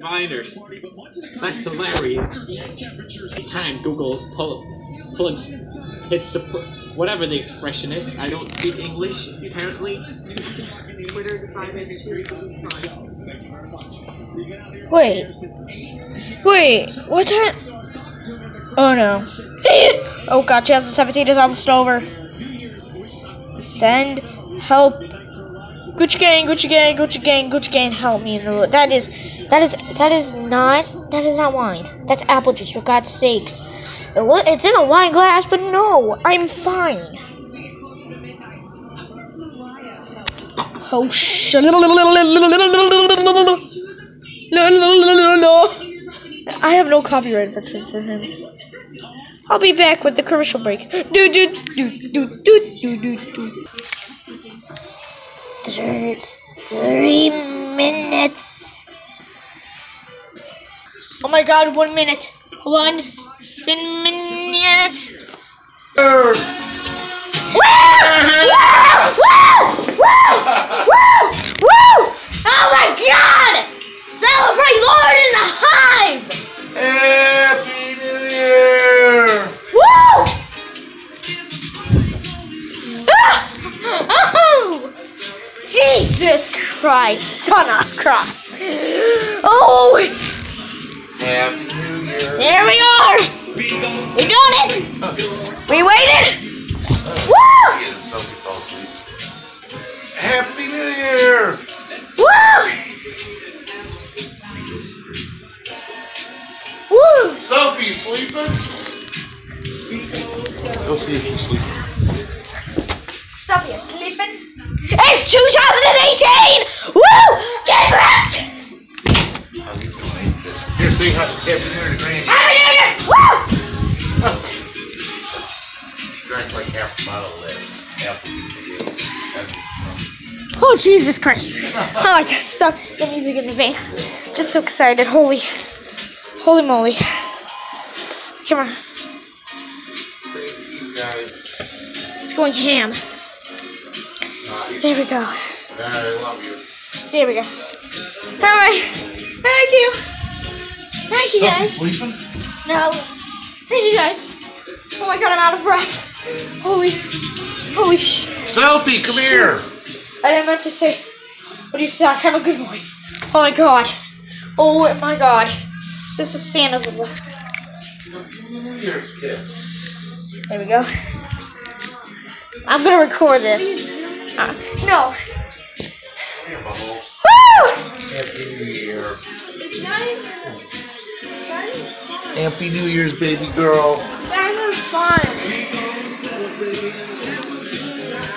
Miners. That's hilarious. Time Google pull, plugs hits the pu- whatever the expression is. I don't speak English apparently. Twitter decided to Wait. Wait. What time? Oh no. oh god, 2017 is almost over. Send help. Gucci gang, Gucci gang, Gucci gang, Gucci gang, help me in the road. That is, that is, that is not, that is not wine. That's apple juice, for God's sakes. It It's in a wine glass, but no, I'm fine. Oh. I have no copyright infringement for him. I'll be back with the commercial break. Do do do do do do do do. Three, minutes. Oh my god, one minute. One fin- minute. Uh-huh. Jesus Christ on a cross. Oh, Happy New Year! there we are. We done it. We waited. Woo! Happy New Year! Woo! Woo! Sophie, sleeping? Go see if she's sleeping. Sophia sleeping. It's 2018. Woo! Get wrecked. How you doing? Here, say Happy New Year to Granny. Happy New Year. Woo! Drank like half a bottle of that apple. Oh Jesus Christ! Oh my God! Stop the music in the vein. Just so excited. Holy, holy moly! Come on, Say to you guys, it's going ham. There we go. I love you. There we go. All right. Thank you. Thank you guys. sleeping? No. Thank you guys. Oh my God! I'm out of breath. Holy, holy sh! Sophie, come here! I didn't meant to say. What do you think? Have a good one. Oh my God. Oh my God. This is Santa's. look. There we go. I'm gonna record this. Uh, no. Here, Woo! Happy New Year. Happy New Year's, baby girl. That was fun.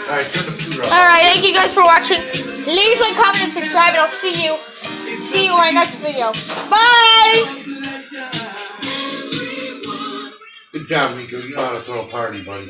All right, turn the computer off. All right, thank you guys for watching. Please like, comment, and subscribe, and I'll see you. See you in my next video. Bye. Good job, Nico. You know how to throw a party, buddy.